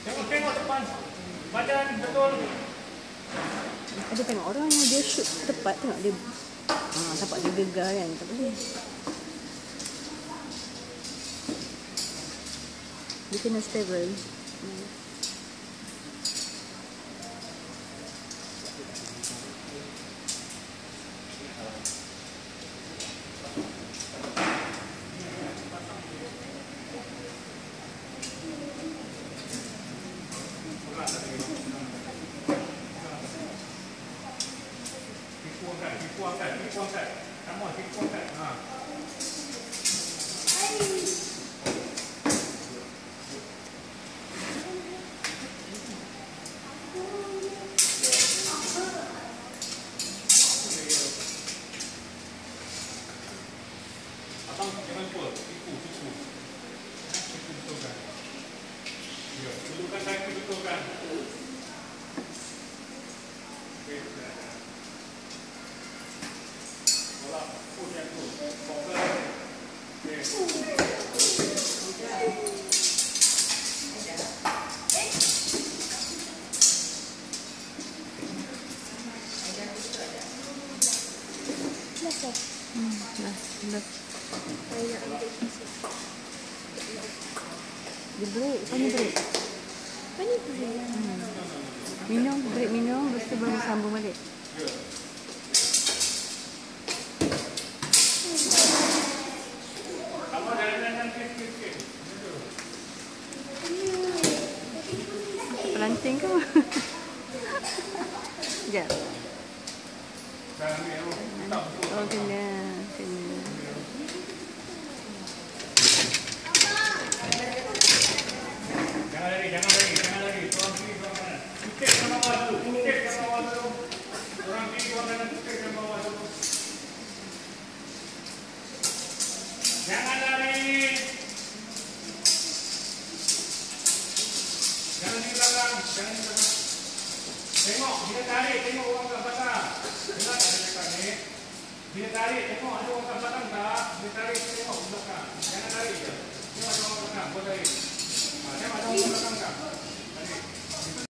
Tengok, depan. Badan betul. Ada tengok orang dia shoot tepat tengok dia ha, Nampak dia gegar kan Tak boleh Dia kena stable hmm. Các bạn thích con? Dia break, apa ni break? Apa ni break? Hmm. Minum, break minum, lepas tu baru sambung balik. Pelanting ke? Sekejap. Oh, kena. Kena. Jangan. Tengok, bila tarik, tengok orang kat belakang. Dengar tak cakap ni? Bila tarik, tengok ada orang kat belakang tak? Bila tarik, tengok belakang. Jangan tarik je.